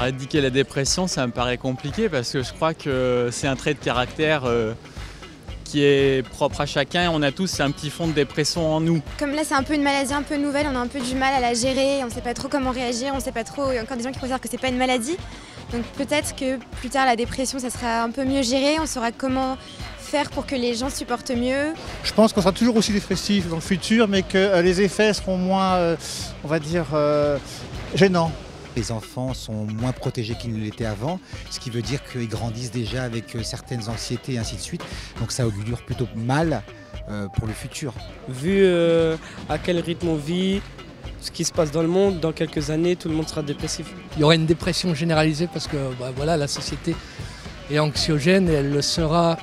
Éradiquer la dépression, ça me paraît compliqué parce que je crois que c'est un trait de caractère euh, qui est propre à chacun. On a tous un petit fond de dépression en nous. Comme là, c'est un peu une maladie un peu nouvelle, on a un peu du mal à la gérer, on ne sait pas trop comment réagir, on ne sait pas trop. Il y a encore des gens qui considèrent que c'est pas une maladie. Donc peut-être que plus tard, la dépression, ça sera un peu mieux géré, on saura comment faire pour que les gens supportent mieux. Je pense qu'on sera toujours aussi dépressif dans le futur, mais que euh, les effets seront moins, euh, on va dire, gênants. Les enfants sont moins protégés qu'ils ne l'étaient avant, ce qui veut dire qu'ils grandissent déjà avec euh, certaines anxiétés et ainsi de suite. Donc ça augure plutôt mal euh, pour le futur. Vu euh, à quel rythme on vit, ce qui se passe dans le monde, dans quelques années, tout le monde sera dépressif. Il y aura une dépression généralisée parce que bah, voilà, la société est anxiogène et elle le sera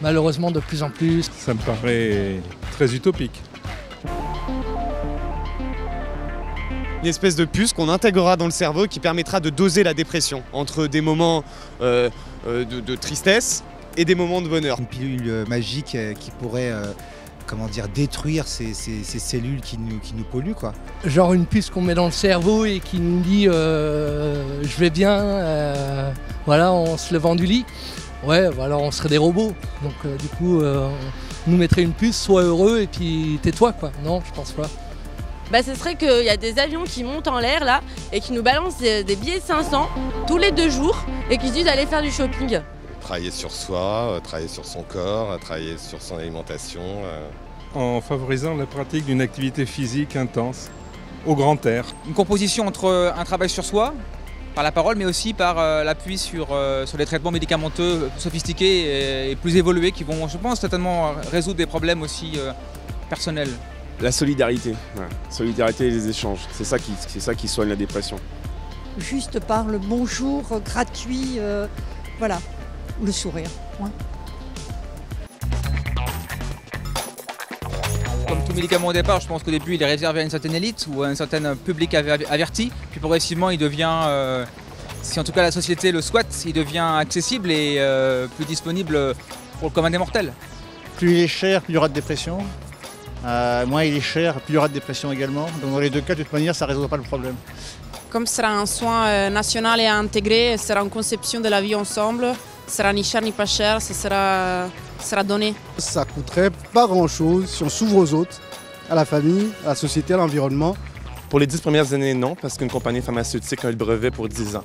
malheureusement de plus en plus. Ça me paraît très utopique. Une espèce de puce qu'on intégrera dans le cerveau qui permettra de doser la dépression entre des moments euh, euh, de, de tristesse et des moments de bonheur. Une pilule euh, magique qui pourrait euh, comment dire, détruire ces, ces- ces cellules qui nous, qui nous polluent. Quoi. Genre une puce qu'on met dans le cerveau et qui nous dit euh, je vais bien, euh, voilà, en se levant du lit. Ouais, bah alors on serait des robots. Donc euh, du coup, euh, on nous mettrait une puce, sois heureux et puis tais-toi quoi. Non, je pense pas. Bah, ce serait qu'il y a des avions qui montent en l'air là et qui nous balancent des, des billets de 500 tous les deux jours et qui se disent d'aller faire du shopping. Travailler sur soi, euh, travailler sur son corps, euh, travailler sur son alimentation. euh. En favorisant la pratique d'une activité physique intense, au grand air. Une composition entre un travail sur soi, par la parole, mais aussi par euh, l'appui sur, euh, sur les traitements médicamenteux sophistiqués et, et plus évolués qui vont, je pense, certainement résoudre des problèmes aussi euh, personnels. La solidarité, solidarité et les échanges, c'est ça, qui, c'est ça qui soigne la dépression. juste par le bonjour gratuit, euh, voilà, ou le sourire. Comme tout médicament au départ, je pense qu'au début il est réservé à une certaine élite ou à un certain public aver- averti, puis progressivement il devient, euh, si en tout cas la société le souhaite, il devient accessible et euh, plus disponible pour le commun des mortels. Plus il est cher, plus il y aura de dépression. Euh, moins il est cher, plus il y aura de dépression également. Donc dans les deux cas, de toute manière, ça ne résoudra pas le problème. Comme ce sera un soin euh, national et intégré, ce sera une conception de la vie ensemble, ce sera ni cher ni pas cher, ce sera, sera donné. Ça coûterait pas grand-chose si on s'ouvre aux autres, à la famille, à la société, à l'environnement. Pour les dix premières années, non, parce qu'une compagnie pharmaceutique a le brevet pour 10 ans.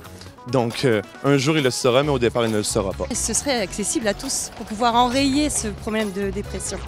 Donc euh, un jour il le saura, mais au départ il ne le saura pas. Ce serait accessible à tous pour pouvoir enrayer ce problème de dépression.